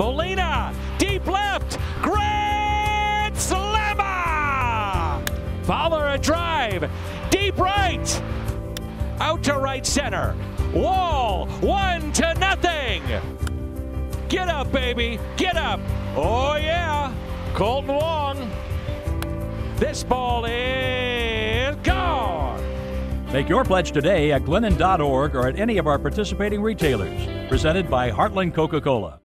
Molina, deep left, grand slammer! Fowler a drive, deep right, out to right center. Wall, one to nothing. Get up, baby, get up. Oh yeah, Kolten Wong. This ball is gone. Make your pledge today at Glennon.org or at any of our participating retailers. Presented by Heartland Coca Cola.